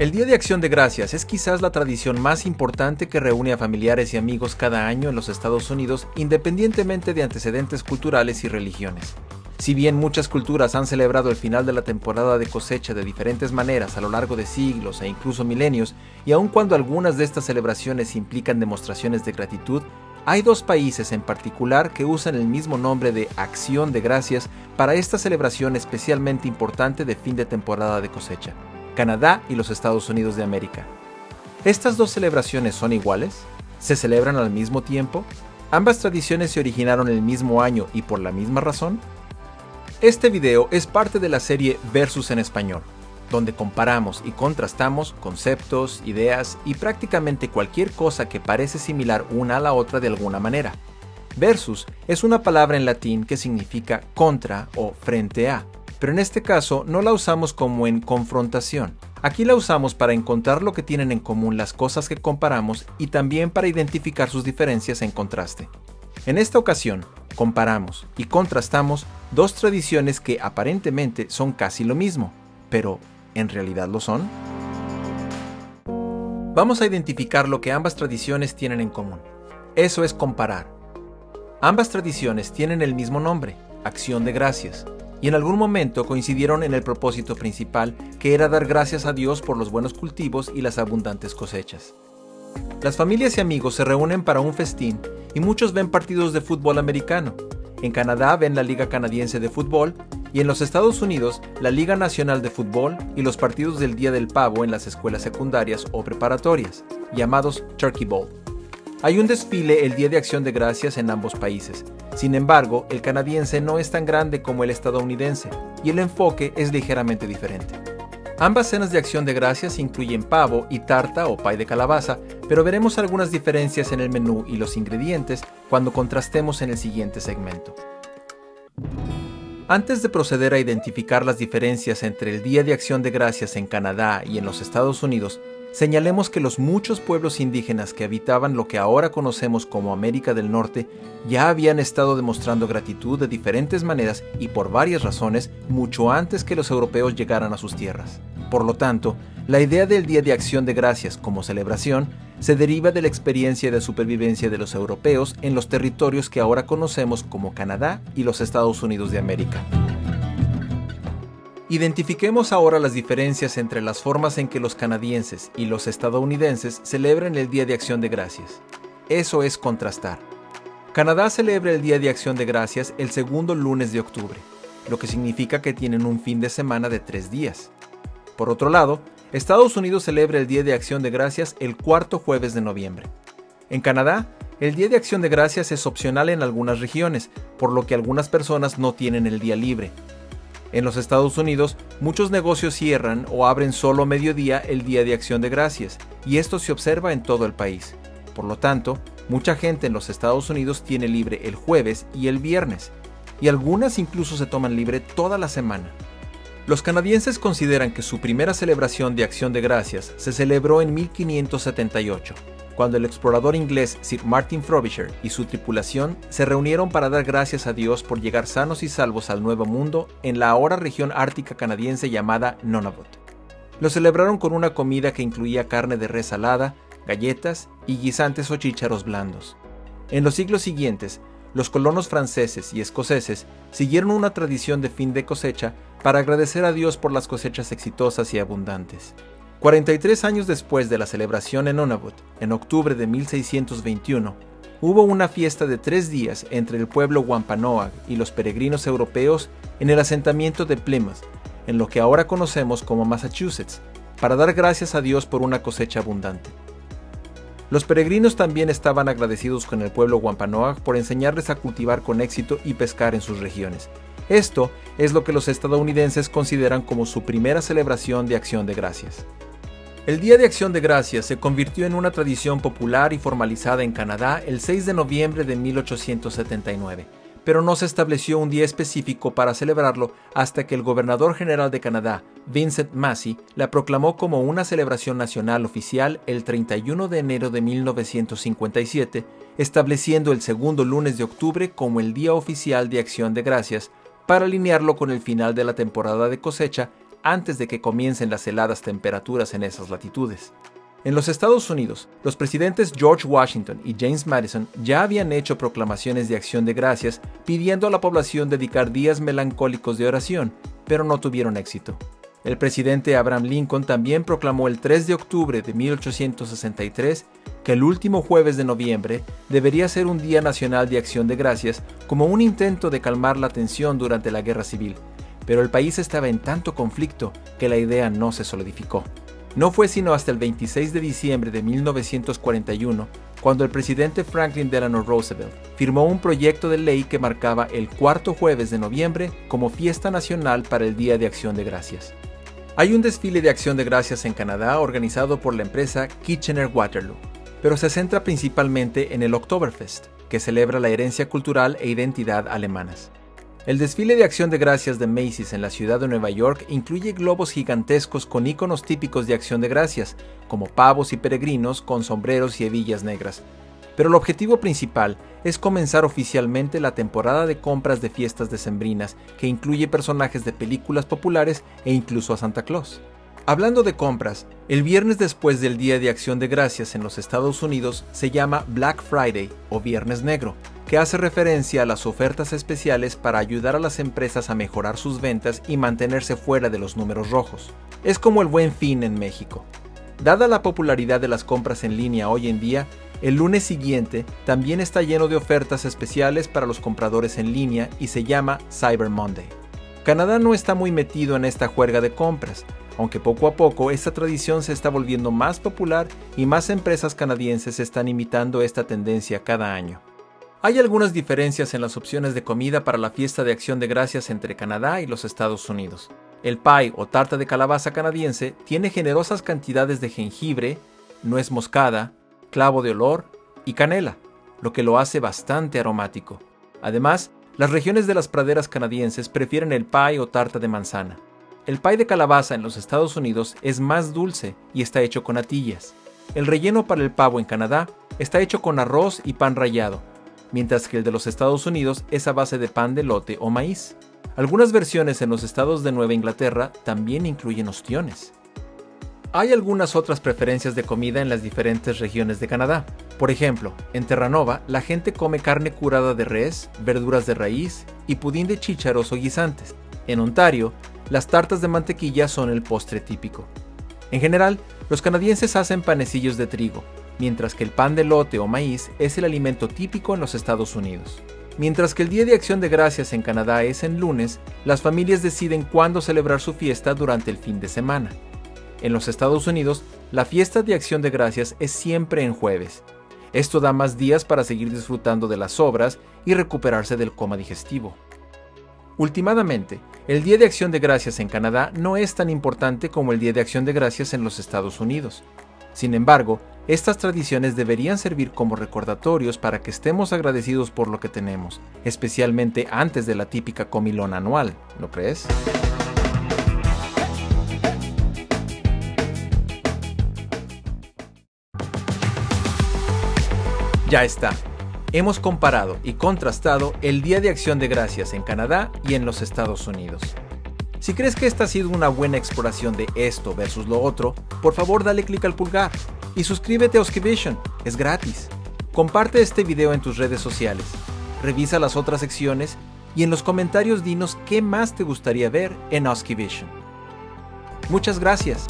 El Día de Acción de Gracias es quizás la tradición más importante que reúne a familiares y amigos cada año en los Estados Unidos independientemente de antecedentes culturales y religiones. Si bien muchas culturas han celebrado el final de la temporada de cosecha de diferentes maneras a lo largo de siglos e incluso milenios, y aun cuando algunas de estas celebraciones implican demostraciones de gratitud, hay dos países en particular que usan el mismo nombre de Acción de Gracias para esta celebración especialmente importante de fin de temporada de cosecha. Canadá y los Estados Unidos de América. ¿Estas dos celebraciones son iguales? ¿Se celebran al mismo tiempo? ¿Ambas tradiciones se originaron el mismo año y por la misma razón? Este video es parte de la serie Versus en español, donde comparamos y contrastamos conceptos, ideas y prácticamente cualquier cosa que parece similar una a la otra de alguna manera. Versus es una palabra en latín que significa contra o frente a, pero en este caso no la usamos como en confrontación. Aquí la usamos para encontrar lo que tienen en común las cosas que comparamos y también para identificar sus diferencias en contraste. En esta ocasión, comparamos y contrastamos dos tradiciones que aparentemente son casi lo mismo, pero ¿en realidad lo son? Vamos a identificar lo que ambas tradiciones tienen en común. Eso es comparar. Ambas tradiciones tienen el mismo nombre, acción de gracias, y en algún momento coincidieron en el propósito principal, que era dar gracias a Dios por los buenos cultivos y las abundantes cosechas. Las familias y amigos se reúnen para un festín y muchos ven partidos de fútbol americano. En Canadá ven la Liga Canadiense de Fútbol y en los Estados Unidos la Liga Nacional de Fútbol y los partidos del Día del Pavo en las escuelas secundarias o preparatorias, llamados Turkey Bowl. Hay un desfile el Día de Acción de Gracias en ambos países. Sin embargo, el canadiense no es tan grande como el estadounidense y el enfoque es ligeramente diferente. Ambas cenas de acción de gracias incluyen pavo y tarta o pay de calabaza, pero veremos algunas diferencias en el menú y los ingredientes cuando contrastemos en el siguiente segmento. Antes de proceder a identificar las diferencias entre el Día de Acción de Gracias en Canadá y en los Estados Unidos, señalemos que los muchos pueblos indígenas que habitaban lo que ahora conocemos como América del Norte ya habían estado demostrando gratitud de diferentes maneras y por varias razones mucho antes que los europeos llegaran a sus tierras. Por lo tanto, la idea del Día de Acción de Gracias como celebración se deriva de la experiencia de supervivencia de los europeos en los territorios que ahora conocemos como Canadá y los Estados Unidos de América. Identifiquemos ahora las diferencias entre las formas en que los canadienses y los estadounidenses celebran el Día de Acción de Gracias. Eso es contrastar. Canadá celebra el Día de Acción de Gracias el segundo lunes de octubre, lo que significa que tienen un fin de semana de tres días. Por otro lado, Estados Unidos celebra el Día de Acción de Gracias el cuarto jueves de noviembre. En Canadá, el Día de Acción de Gracias es opcional en algunas regiones, por lo que algunas personas no tienen el día libre, en los Estados Unidos, muchos negocios cierran o abren solo mediodía el Día de Acción de Gracias, y esto se observa en todo el país. Por lo tanto, mucha gente en los Estados Unidos tiene libre el jueves y el viernes, y algunas incluso se toman libre toda la semana. Los canadienses consideran que su primera celebración de Acción de Gracias se celebró en 1578, cuando el explorador inglés Sir Martin Frobisher y su tripulación se reunieron para dar gracias a Dios por llegar sanos y salvos al Nuevo Mundo en la ahora región ártica canadiense llamada Nunavut. Lo celebraron con una comida que incluía carne de res salada, galletas y guisantes o chícharos blandos. En los siglos siguientes, los colonos franceses y escoceses siguieron una tradición de fin de cosecha para agradecer a Dios por las cosechas exitosas y abundantes. 43 años después de la celebración en Nunavut, en octubre de 1621, hubo una fiesta de tres días entre el pueblo Wampanoag y los peregrinos europeos en el asentamiento de Plymouth, en lo que ahora conocemos como Massachusetts, para dar gracias a Dios por una cosecha abundante. Los peregrinos también estaban agradecidos con el pueblo Wampanoag por enseñarles a cultivar con éxito y pescar en sus regiones. Esto es lo que los estadounidenses consideran como su primera celebración de acción de gracias. El Día de Acción de Gracias se convirtió en una tradición popular y formalizada en Canadá el 6 de noviembre de 1879, pero no se estableció un día específico para celebrarlo hasta que el gobernador general de Canadá, Vincent Massey, la proclamó como una celebración nacional oficial el 31 de enero de 1957, estableciendo el segundo lunes de octubre como el Día Oficial de Acción de Gracias para alinearlo con el final de la temporada de cosecha antes de que comiencen las heladas temperaturas en esas latitudes. En los Estados Unidos, los presidentes George Washington y James Madison ya habían hecho proclamaciones de acción de gracias pidiendo a la población dedicar días melancólicos de oración, pero no tuvieron éxito. El presidente Abraham Lincoln también proclamó el 3 de octubre de 1863 que el último jueves de noviembre debería ser un Día Nacional de Acción de Gracias como un intento de calmar la tensión durante la Guerra Civil, pero el país estaba en tanto conflicto que la idea no se solidificó. No fue sino hasta el 26 de diciembre de 1941 cuando el presidente Franklin Delano Roosevelt firmó un proyecto de ley que marcaba el cuarto jueves de noviembre como fiesta nacional para el Día de Acción de Gracias. Hay un desfile de acción de gracias en Canadá organizado por la empresa Kitchener Waterloo, pero se centra principalmente en el Oktoberfest, que celebra la herencia cultural e identidad alemanas. El desfile de acción de gracias de Macy's en la ciudad de Nueva York incluye globos gigantescos con iconos típicos de acción de gracias, como pavos y peregrinos con sombreros y hebillas negras. Pero el objetivo principal es comenzar oficialmente la temporada de compras de fiestas decembrinas, que incluye personajes de películas populares e incluso a Santa Claus. Hablando de compras, el viernes después del Día de Acción de Gracias en los Estados Unidos se llama Black Friday o Viernes Negro, que hace referencia a las ofertas especiales para ayudar a las empresas a mejorar sus ventas y mantenerse fuera de los números rojos. Es como el buen fin en México. Dada la popularidad de las compras en línea hoy en día, el lunes siguiente también está lleno de ofertas especiales para los compradores en línea y se llama Cyber Monday. Canadá no está muy metido en esta juerga de compras, aunque poco a poco esta tradición se está volviendo más popular y más empresas canadienses están imitando esta tendencia cada año. Hay algunas diferencias en las opciones de comida para la fiesta de acción de gracias entre Canadá y los Estados Unidos. El pie o tarta de calabaza canadiense tiene generosas cantidades de jengibre, nuez moscada, clavo de olor y canela, lo que lo hace bastante aromático. Además, las regiones de las praderas canadienses prefieren el pie o tarta de manzana. El pie de calabaza en los Estados Unidos es más dulce y está hecho con atillas. El relleno para el pavo en Canadá está hecho con arroz y pan rallado, mientras que el de los Estados Unidos es a base de pan de lote o maíz. Algunas versiones en los estados de Nueva Inglaterra también incluyen ostiones. Hay algunas otras preferencias de comida en las diferentes regiones de Canadá. Por ejemplo, en Terranova la gente come carne curada de res, verduras de raíz y pudín de chícharos o guisantes. En Ontario, las tartas de mantequilla son el postre típico. En general, los canadienses hacen panecillos de trigo, mientras que el pan de lote o maíz es el alimento típico en los Estados Unidos. Mientras que el Día de Acción de Gracias en Canadá es en lunes, las familias deciden cuándo celebrar su fiesta durante el fin de semana. En los Estados Unidos, la fiesta de Acción de Gracias es siempre en jueves. Esto da más días para seguir disfrutando de las obras y recuperarse del coma digestivo. Últimamente, el Día de Acción de Gracias en Canadá no es tan importante como el Día de Acción de Gracias en los Estados Unidos. Sin embargo, estas tradiciones deberían servir como recordatorios para que estemos agradecidos por lo que tenemos, especialmente antes de la típica comilón anual, ¿no crees? Ya está. Hemos comparado y contrastado el Día de Acción de Gracias en Canadá y en los Estados Unidos. Si crees que esta ha sido una buena exploración de esto versus lo otro, por favor dale clic al pulgar y suscríbete a Oskivision, es gratis. Comparte este video en tus redes sociales, revisa las otras secciones y en los comentarios dinos qué más te gustaría ver en Oskivision. Muchas gracias.